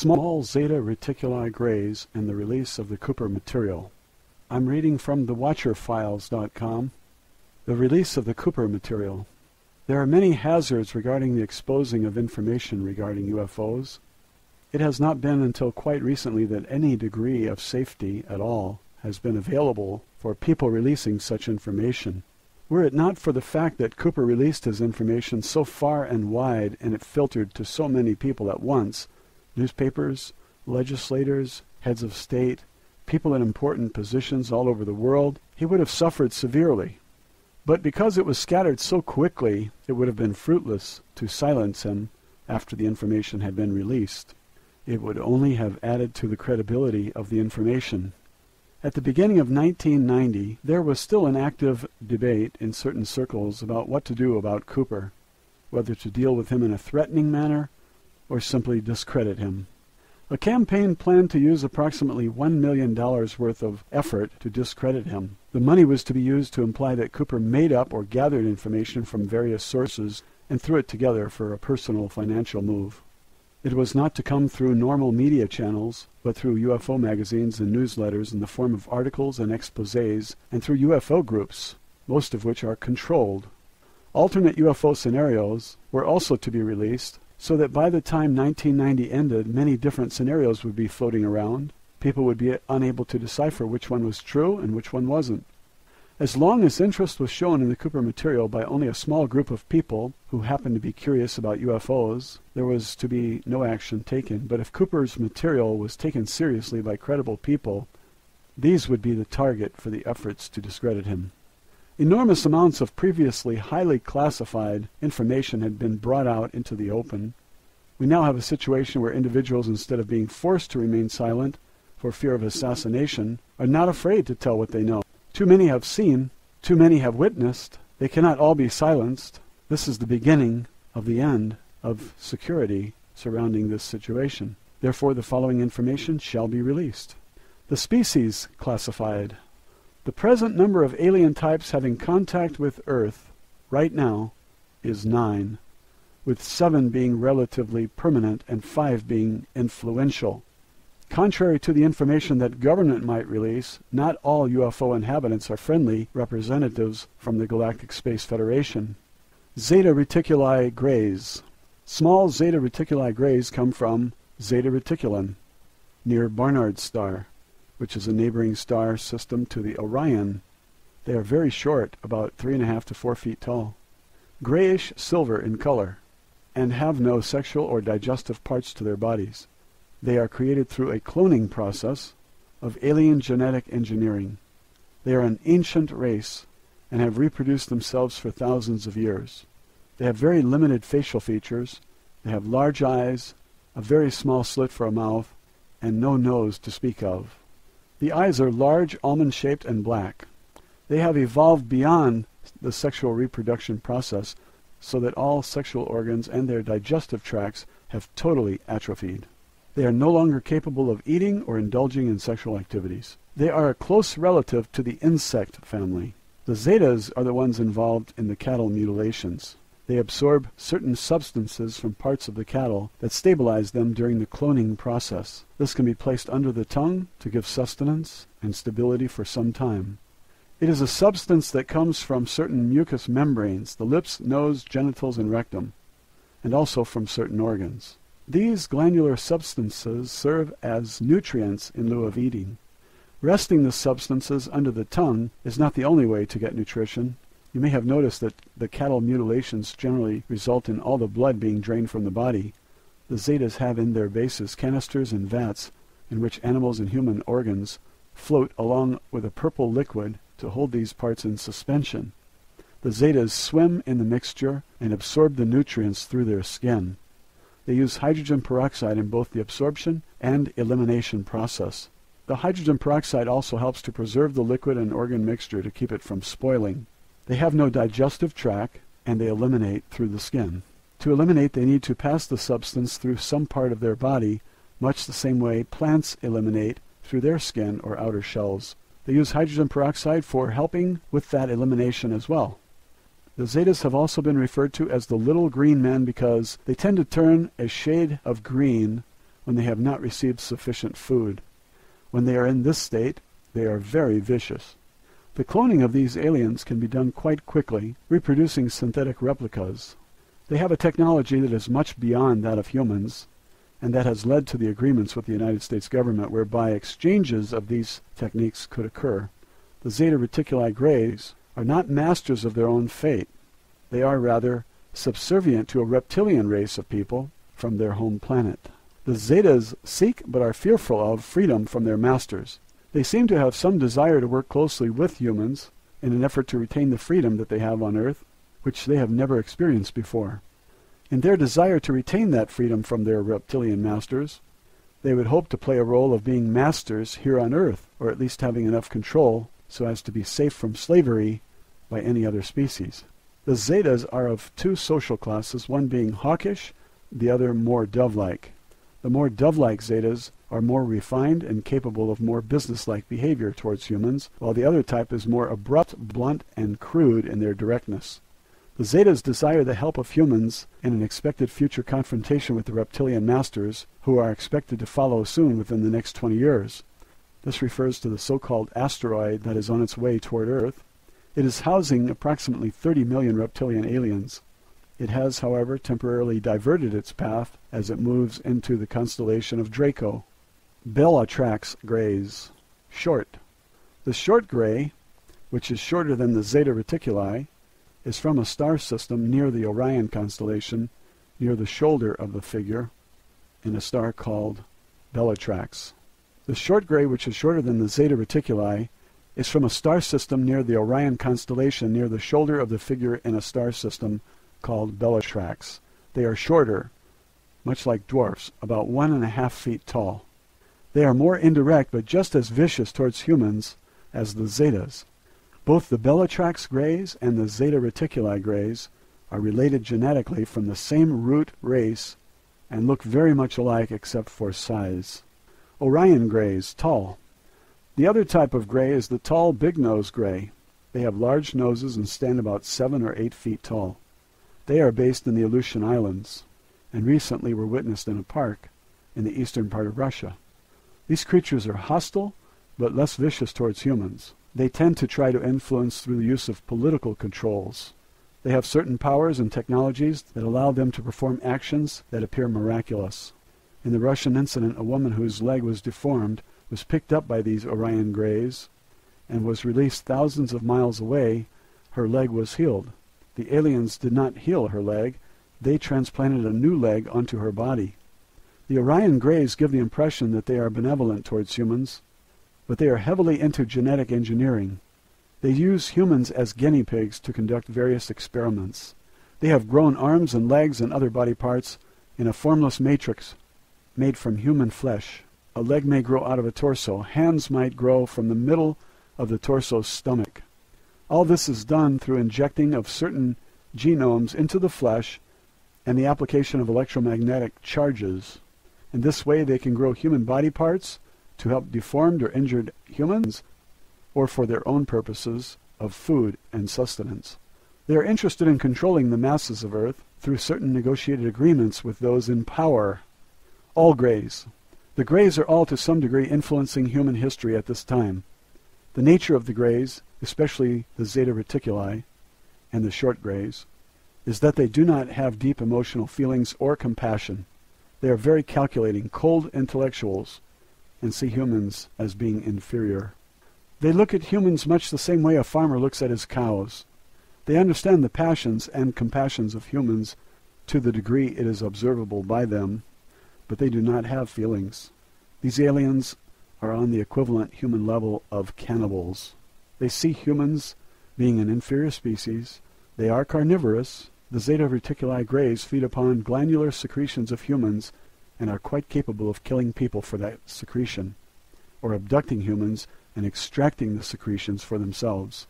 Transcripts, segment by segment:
Small Zeta Reticuli Greys and the Release of the Cooper Material. I'm reading from thewatcherfiles.com. The release of the Cooper material. There are many hazards regarding the exposing of information regarding UFOs. It has not been until quite recently that any degree of safety at all has been available for people releasing such information. Were it not for the fact that Cooper released his information so far and wide and it filtered to so many people at once, newspapers, legislators, heads of state, people in important positions all over the world, he would have suffered severely. But because it was scattered so quickly, it would have been fruitless to silence him after the information had been released. It would only have added to the credibility of the information. At the beginning of 1990, there was still an active debate in certain circles about what to do about Cooper, whether to deal with him in a threatening manner or simply discredit him. A campaign planned to use approximately $1 million worth of effort to discredit him. The money was to be used to imply that Cooper made up or gathered information from various sources and threw it together for a personal financial move. It was not to come through normal media channels, but through UFO magazines and newsletters in the form of articles and exposés, and through UFO groups, most of which are controlled. Alternate UFO scenarios were also to be released, so that by the time 1990 ended, many different scenarios would be floating around. People would be unable to decipher which one was true and which one wasn't. As long as interest was shown in the Cooper material by only a small group of people who happened to be curious about UFOs, there was to be no action taken. But if Cooper's material was taken seriously by credible people, these would be the target for the efforts to discredit him. Enormous amounts of previously highly classified information had been brought out into the open. We now have a situation where individuals, instead of being forced to remain silent for fear of assassination, are not afraid to tell what they know. Too many have seen, too many have witnessed. They cannot all be silenced. This is the beginning of the end of security surrounding this situation. Therefore, the following information shall be released. The species classified. The present number of alien types having contact with Earth right now is nine, with seven being relatively permanent and five being influential. Contrary to the information that government might release, not all UFO inhabitants are friendly representatives from the Galactic Space Federation. Zeta Reticuli Greys. Small Zeta Reticuli Greys come from Zeta Reticulum, near Barnard's star, which is a neighboring star system to the Orion. They are very short, about three and a half to four feet tall, grayish silver in color, and have no sexual or digestive parts to their bodies. They are created through a cloning process of alien genetic engineering. They are an ancient race and have reproduced themselves for thousands of years. They have very limited facial features. They have large eyes, a very small slit for a mouth, and no nose to speak of. The eyes are large, almond-shaped, and black. They have evolved beyond the sexual reproduction process so that all sexual organs and their digestive tracts have totally atrophied. They are no longer capable of eating or indulging in sexual activities. They are a close relative to the insect family. The Zetas are the ones involved in the cattle mutilations. They absorb certain substances from parts of the cattle that stabilize them during the cloning process. This can be placed under the tongue to give sustenance and stability for some time. It is a substance that comes from certain mucous membranes, the lips, nose, genitals, and rectum, and also from certain organs. These glandular substances serve as nutrients in lieu of eating. Resting the substances under the tongue is not the only way to get nutrition. You may have noticed that the cattle mutilations generally result in all the blood being drained from the body. The Zetas have in their bases canisters and vats in which animals and human organs float along with a purple liquid to hold these parts in suspension. The Zetas swim in the mixture and absorb the nutrients through their skin. They use hydrogen peroxide in both the absorption and elimination process. The hydrogen peroxide also helps to preserve the liquid and organ mixture to keep it from spoiling. They have no digestive tract, and they eliminate through the skin. To eliminate, they need to pass the substance through some part of their body, much the same way plants eliminate through their skin or outer shells. They use hydrogen peroxide for helping with that elimination as well. The Zetas have also been referred to as the little green men because they tend to turn a shade of green when they have not received sufficient food. When they are in this state, they are very vicious. The cloning of these aliens can be done quite quickly, reproducing synthetic replicas. They have a technology that is much beyond that of humans, and that has led to the agreements with the United States government whereby exchanges of these techniques could occur. The Zeta Reticuli Greys are not masters of their own fate. They are rather subservient to a reptilian race of people from their home planet. The Zetas seek but are fearful of freedom from their masters. They seem to have some desire to work closely with humans in an effort to retain the freedom that they have on Earth which they have never experienced before. In their desire to retain that freedom from their reptilian masters, they would hope to play a role of being masters here on Earth, or at least having enough control so as to be safe from slavery by any other species. The Zetas are of two social classes, one being hawkish, the other more dove-like. The more dove-like Zetas are more refined and capable of more business-like behavior towards humans, while the other type is more abrupt, blunt, and crude in their directness. The Zetas desire the help of humans in an expected future confrontation with the reptilian masters, who are expected to follow soon within the next 20 years. This refers to the so-called asteroid that is on its way toward Earth. It is housing approximately 30 million reptilian aliens. It has, however, temporarily diverted its path as it moves into the constellation of Draco. Bellatrix Greys. Short. The short gray, which is shorter than the Zeta Reticuli, is from a star system near the Orion constellation, near the shoulder of the figure, in a star called Bellatrix. The short gray, which is shorter than the Zeta Reticuli, is from a star system near the Orion constellation, near the shoulder of the figure in a star system called Bellatrix. They are shorter, much like dwarfs, about one and a half feet tall. They are more indirect, but just as vicious towards humans as the Zetas. Both the Bellatrix Greys and the Zeta Reticuli Greys are related genetically from the same root race and look very much alike except for size. Orion Greys, tall. The other type of gray is the tall big-nose gray. They have large noses and stand about seven or eight feet tall. They are based in the Aleutian Islands, and recently were witnessed in a park in the eastern part of Russia. These creatures are hostile, but less vicious towards humans. They tend to try to influence through the use of political controls. They have certain powers and technologies that allow them to perform actions that appear miraculous. In the Russian incident, a woman whose leg was deformed was picked up by these Orion Greys and was released thousands of miles away. Her leg was healed. The aliens did not heal her leg. They transplanted a new leg onto her body. The Orion Greys give the impression that they are benevolent towards humans, but they are heavily into genetic engineering. They use humans as guinea pigs to conduct various experiments. They have grown arms and legs and other body parts in a formless matrix made from human flesh. A leg may grow out of a torso. Hands might grow from the middle of the torso's stomach. All this is done through injecting of certain genomes into the flesh and the application of electromagnetic charges. In this way they can grow human body parts to help deformed or injured humans or for their own purposes of food and sustenance. They are interested in controlling the masses of Earth through certain negotiated agreements with those in power. All Greys. The Greys are all to some degree influencing human history at this time. The nature of the Greys, especially the Zeta Reticuli and the Short Greys, is that they do not have deep emotional feelings or compassion. They are very calculating, cold intellectuals and see humans as being inferior. They look at humans much the same way a farmer looks at his cows. They understand the passions and compassions of humans to the degree it is observable by them, but they do not have feelings. These aliens are on the equivalent human level of cannibals. They see humans being an inferior species. They are carnivorous. The Zeta Reticuli greys feed upon glandular secretions of humans and are quite capable of killing people for that secretion, or abducting humans and extracting the secretions for themselves.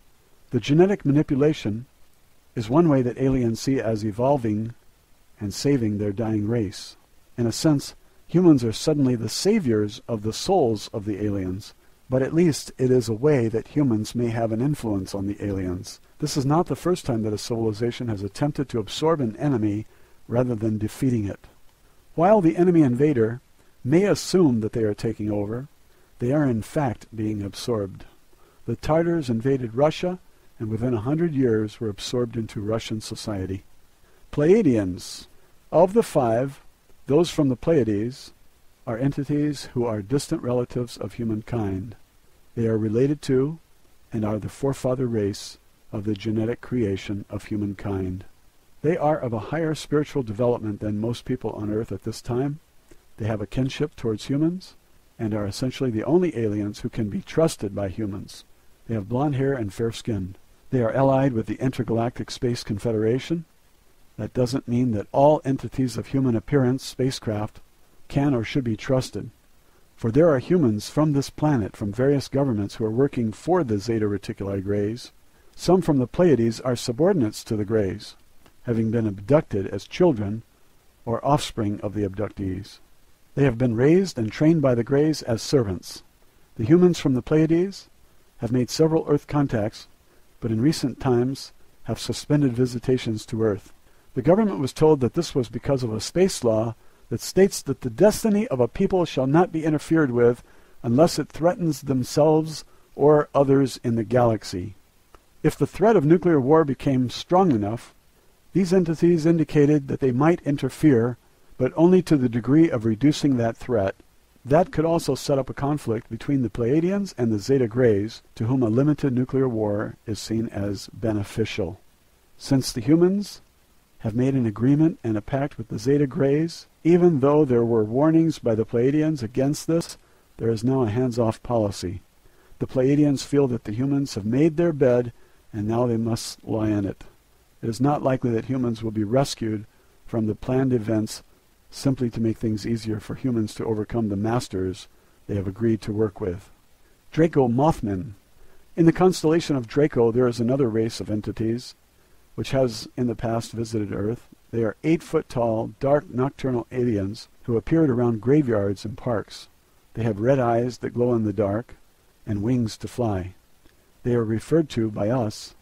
The genetic manipulation is one way that aliens see as evolving and saving their dying race. In a sense, humans are suddenly the saviors of the souls of the aliens, but at least it is a way that humans may have an influence on the aliens. This is not the first time that a civilization has attempted to absorb an enemy rather than defeating it. While the enemy invader may assume that they are taking over, they are in fact being absorbed. The Tartars invaded Russia and within a hundred years were absorbed into Russian society. Pleiadians. Of the five, those from the Pleiades are entities who are distant relatives of humankind. They are related to and are the forefather race of the genetic creation of humankind. They are of a higher spiritual development than most people on earth at this time. They have a kinship towards humans and are essentially the only aliens who can be trusted by humans. They have blond hair and fair skin. They are allied with the Intergalactic Space Confederation. That doesn't mean that all entities of human appearance, spacecraft, can or should be trusted. For there are humans from this planet, from various governments, who are working for the Zeta Reticuli Greys. Some from the Pleiades are subordinates to the Greys, having been abducted as children or offspring of the abductees. They have been raised and trained by the Greys as servants. The humans from the Pleiades have made several Earth contacts but in recent times have suspended visitations to Earth. The government was told that this was because of a space law that states that the destiny of a people shall not be interfered with unless it threatens themselves or others in the galaxy. If the threat of nuclear war became strong enough, these entities indicated that they might interfere, but only to the degree of reducing that threat that could also set up a conflict between the Pleiadians and the Zeta Greys, to whom a limited nuclear war is seen as beneficial. Since the humans have made an agreement and a pact with the Zeta Greys, even though there were warnings by the Pleiadians against this, there is now a hands-off policy. The Pleiadians feel that the humans have made their bed and now they must lie in it. It is not likely that humans will be rescued from the planned events simply to make things easier for humans to overcome the masters they have agreed to work with. Draco Mothmen. In the constellation of Draco, there is another race of entities which has in the past visited Earth. They are eight foot tall, dark nocturnal aliens who appeared around graveyards and parks. They have red eyes that glow in the dark and wings to fly. They are referred to by us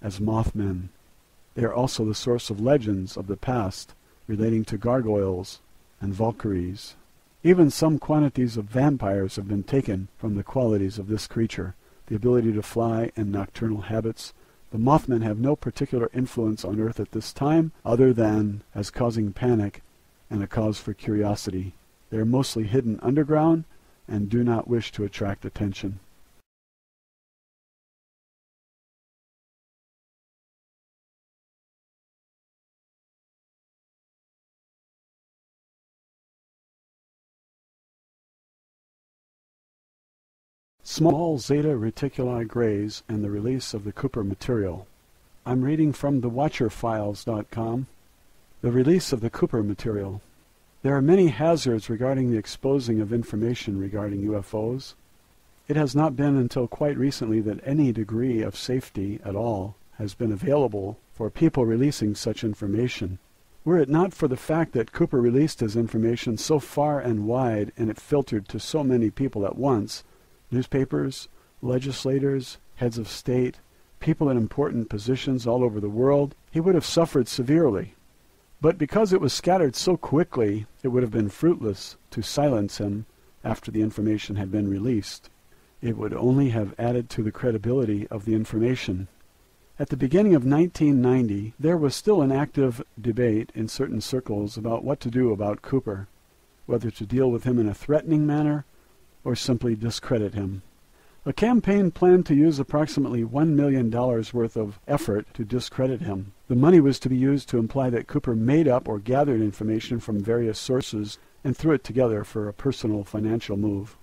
as Mothmen. They are also the source of legends of the past relating to gargoyles and valkyries. Even some quantities of vampires have been taken from the qualities of this creature, the ability to fly and nocturnal habits. The Mothmen have no particular influence on Earth at this time, other than as causing panic and a cause for curiosity. They are mostly hidden underground and do not wish to attract attention. Small Zeta Reticuli Greys and the Release of the Cooper Material. I'm reading from thewatcherfiles.com. The Release of the Cooper Material. There are many hazards regarding the exposing of information regarding UFOs. It has not been until quite recently that any degree of safety at all has been available for people releasing such information. Were it not for the fact that Cooper released his information so far and wide and it filtered to so many people at once, newspapers, legislators, heads of state, people in important positions all over the world, he would have suffered severely. But because it was scattered so quickly, it would have been fruitless to silence him after the information had been released. It would only have added to the credibility of the information. At the beginning of 1990, there was still an active debate in certain circles about what to do about Cooper, whether to deal with him in a threatening manner or simply discredit him. A campaign planned to use approximately $1 million worth of effort to discredit him. The money was to be used to imply that Cooper made up or gathered information from various sources and threw it together for a personal financial move.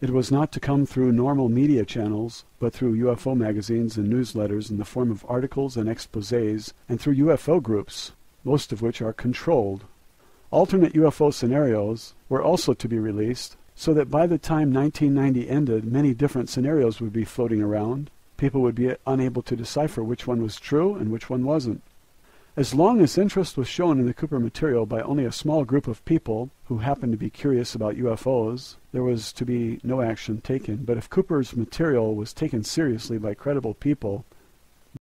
It was not to come through normal media channels, but through UFO magazines and newsletters in the form of articles and exposés, and through UFO groups, most of which are controlled. Alternate UFO scenarios were also to be released, so that by the time 1990 ended, many different scenarios would be floating around. People would be unable to decipher which one was true and which one wasn't. As long as interest was shown in the Cooper material by only a small group of people who happened to be curious about UFOs, there was to be no action taken. But if Cooper's material was taken seriously by credible people,